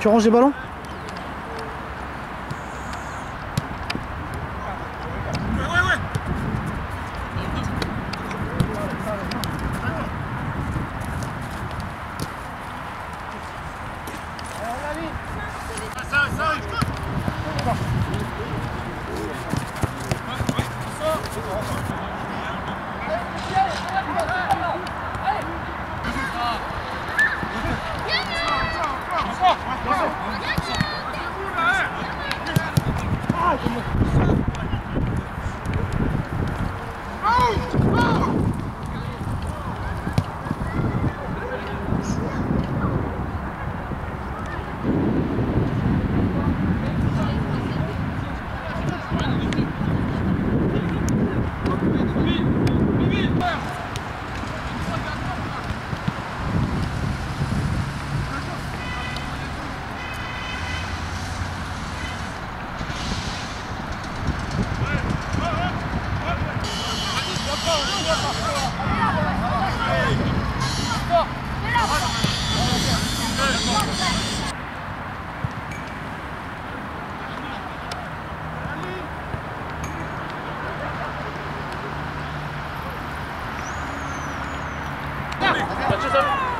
Tu ranges les ballons? Yeah.